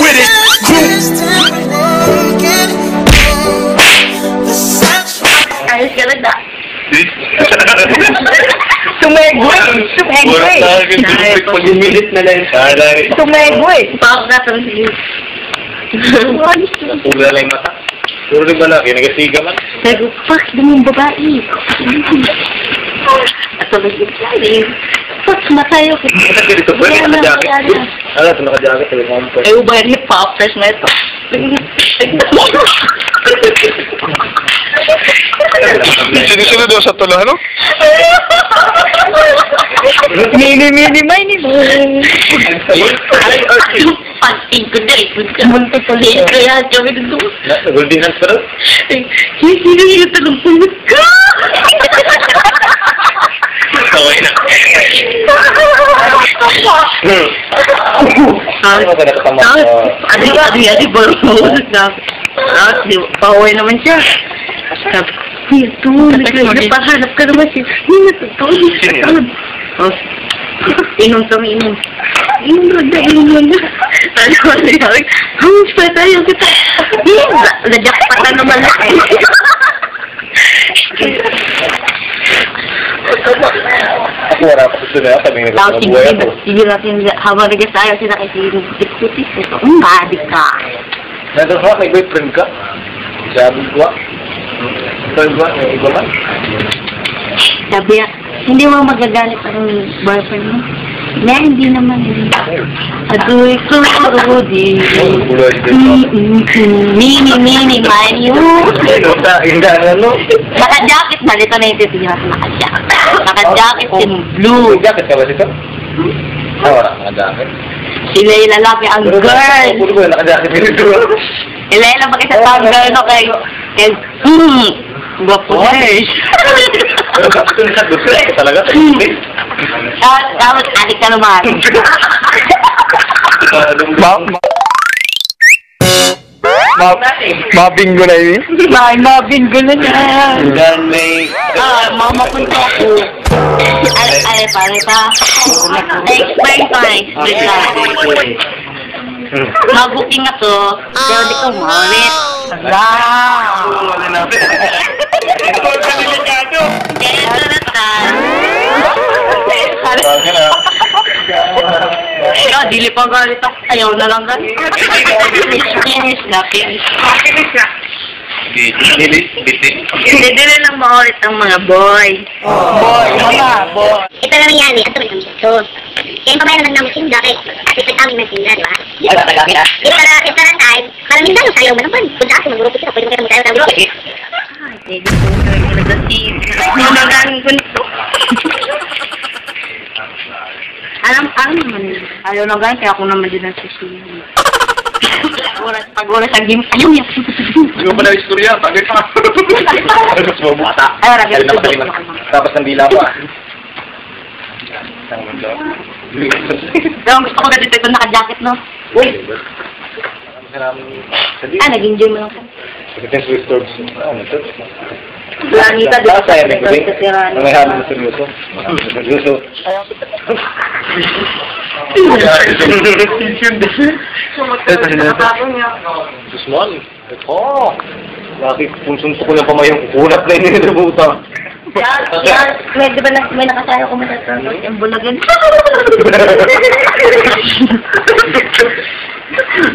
with it. Ayos ka lang na. Tumegwe! Tumegwe! pag umilit na lang. Tumegwe! Pakak na sa sige. Pura lang yung mata. Puro rin malaki. Nagasiga man. Ko, fuck, di mong babae. At ko, "Ay, fuck, matayo ko. Ito dito. Pwede ka naka-jacket. Ano, ito naka-jacket. Sabi mo po. Ay, ubay hip hop, fresh na ito. Sino-sino daw sa tulo, ano? Mini, mini, mini, mini. Panting ko na, ikot ka. Multo tuloy. Kaya, sabi ko, Golden hands pa rin. hindi na yung talong ka. Okay na. Ano ka nakatama? Adi, adi, adi, balong na. Ah, di, pauwi naman siya. Sabi, Kuya, ito, nagpahanap ka naman siya. Hindi natutulog Sino yan? Oh, inom kami, inom. Inom na, inom na. Ano ko sabi, hamus pa tayo kita. Nadyak pa ka naman na. Ako wala pa gusto na. Sabi gusto na buhay ako. sige natin, habang nag-asayo sila kasi diskutis ito. Ang badi ka. Nandun ka, may boyfriend ka? Sabi ko. Ikaw ba? May iba man? Sabi hindi mo magagalit ang boyfriend mo. Na, hindi naman. Adoy ko, Rudy. Mini, mini. Ano ta? Hindi ano? Naka-jacket na, dito na yung titiyan. Naka-jacket. Naka-jacket yung blue. Jacket ka ba dito? Ah, wala. Naka-jacket. Sila yung lalaki ang girl. Puro ko yung naka-jacket dito. Sila yung lalaki sa tang girl no kay... Kay... Hmm. Gwapo na eh. Pero gusto ni sa gusto. Talaga. Tapos, tapos, adik ka naman. Ma... ma- Ma... Mabinggo na yun. May mabinggo na niya. Dan may... Ah, mama ko to ako. Ay, ay, pare pa. Explain pa, explain lang. Mabuking na to, pero di ko malit. Wow! Wala natin. Ito ka delikado. Dili pa galit ako. Ayaw na lang galit. Finish na, finish. Bilis, bitin. Hindi, dili lang maulit ang mga boy. Boy, mga boy. Ito na nangyari, at tuloy kami dito. Kaya pabayaran lang namin sinda, kaya kasi pag kami magsinda, di ba? Ay, natagamit ah. Ito na, ito na time, parang minsan yung sayaw mo naman. Kung saan sumaguro sila, pwede mo kayo magsayaw ng grupo. Pwede po talaga si... Nanagang ko nito. Alam, alam naman yun. Ayaw na ganyan, kaya ako naman din ang sisihin. Oras, pag oras ang game, ayaw niya. Hindi mo pala istorya. Bagay pa. Mas mabata. Ay, wala, Dahil ganito. nakatalim. Tapos ng dila pa. Ang gusto ko na dito, ito naka-jacket, no? Uy! Ah, nag-enjoy mo lang. Pagdating sa resorts, ano ito? Lanita, di ba? Sa tirano. Ang may halo na seryoso. Seryoso. Susman. Oh! Laki, kung sunto ko ng pamayong kukunat na yun yung buta. Yan, yan. May, di ba na, may nakasaya ko sa yung bulagan.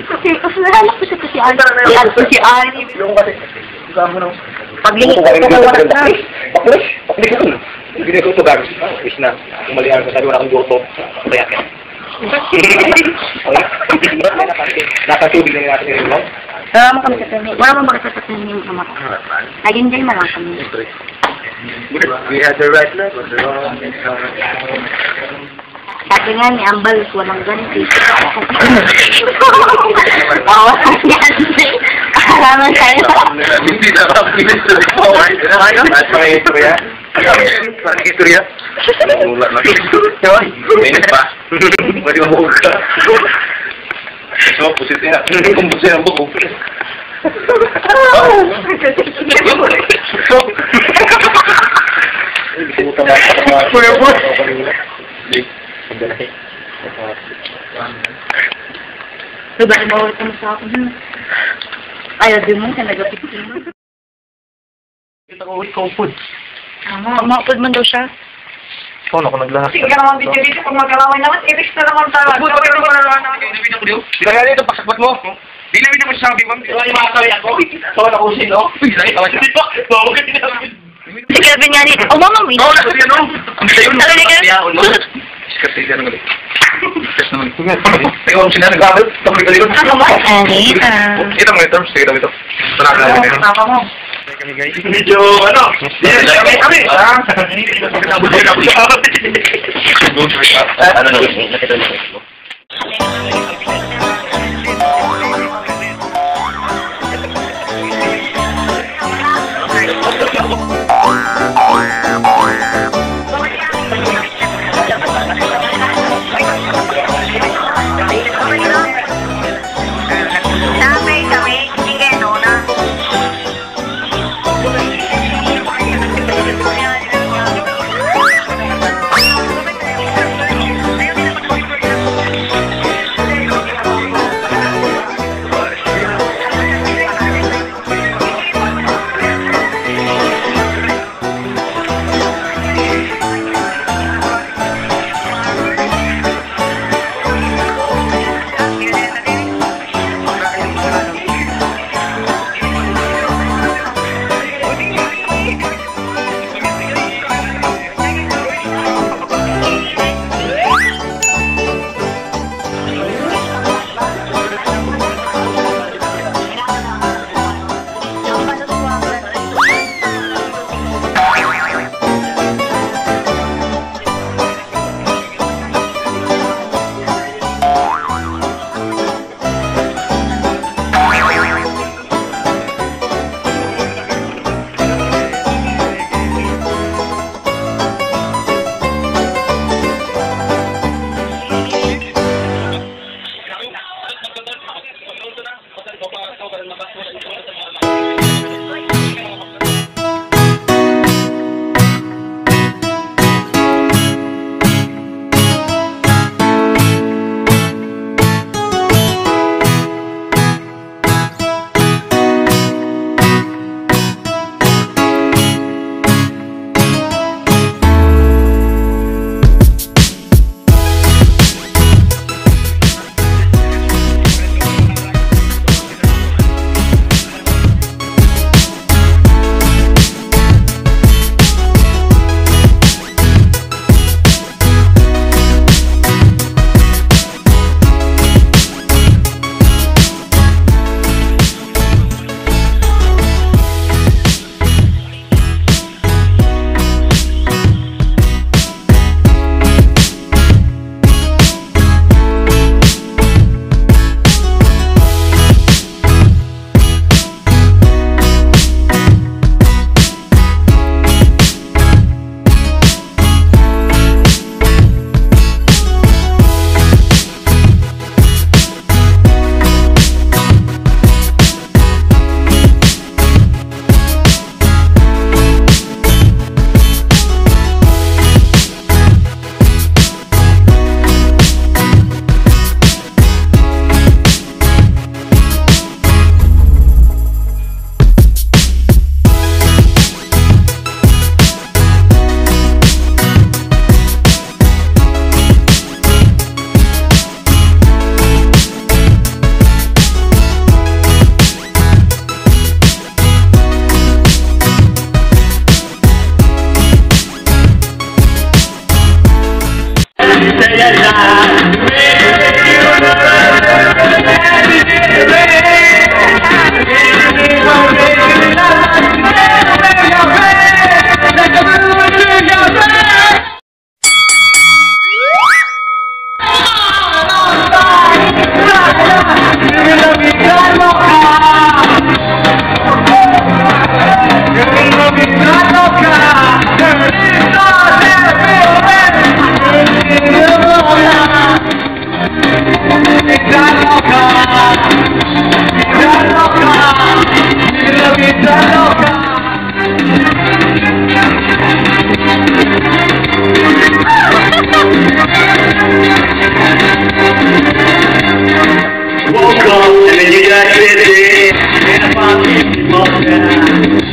Kasi, nahanap ko siya kasi Ani. Yan, ko si Ani. Yung kasi, kasama nung... Paglingit ko kayo ko nito, wala na. Paklis! Paklis bags. Is na. Kumalian ko. Sabi wala akong goto. Kaya kaya. Nakatubig na natin yung mo. Wala mo kami sa tanin. Wala mo bakit sa tanin yung ko. Nag-enjoy na lang kami. We had the right leg or the wrong leg. Sabi nga ni Ambal, walang ganti. Oo, ganti. Alaman tayo. Hindi na kapilis sa ito. Ano? At mga istorya? Parang istorya? Wala na. Mainit pa. Pwede mabuhog ka. So, pusit niya. Kung pusit ang buhog. Kuya po. Diba, bawal ka mo sa akin. ha? Ayaw din mo, nagapit mo. Kita ko, ikaw po. Tama, umapod man daw siya. Ikaw na ako naglahat. Sige ka naman video dito kung magkalaway naman. Ibig na naman tayo. Kaya dito, pasakbat mo. Dinawin naman sabi mo. Di ba yung mga kawin ako? Tawa na kung sino. Tawa siya. Tawa ka din namin. Si Kevin nga ni, oh mama, may Oo, nasa yan, no? Ang sayo. Talaga ka? Yaon mo. Sikat tayo yan naman. Test naman. Tayo mo sila nag-aawal. Tapos ka dito. Ano ba? Anita. Ito mo ito. Sige daw ito. Ito na namin. Tama mo. Medyo, ano? Yes, kami, kami. Ah, Ano na? Nakita niyo. Damay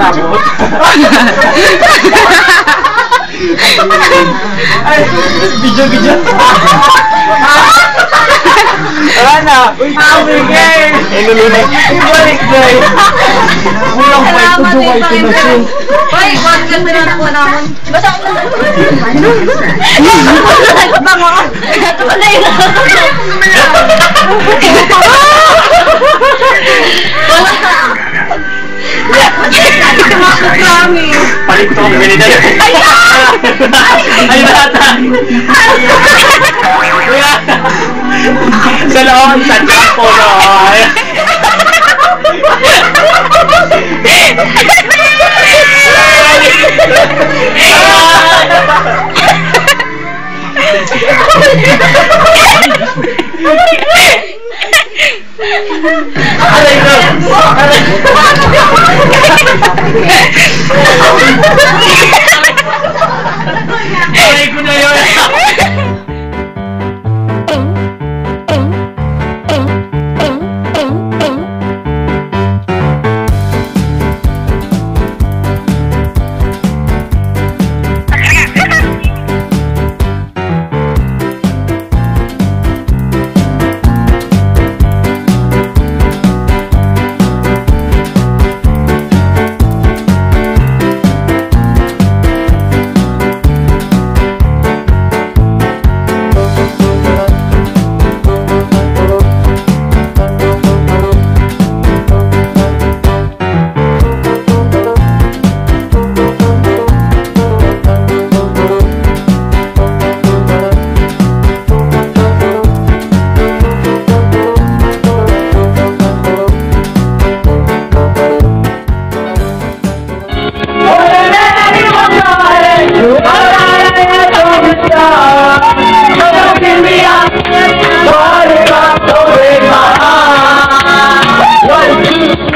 Abot-abot. Wala na! Uy, sige! Inulunod. Ibalik, guys! Kulang pa ito, duwa ito na siya. Hoy, wag ka na lang po naman. Basta ako na. Bango. Wala yun. Palit ko ang ganito. Ay, bata! Kuya! Sa loob, sa chapo, no? Aray ko! Aray ko!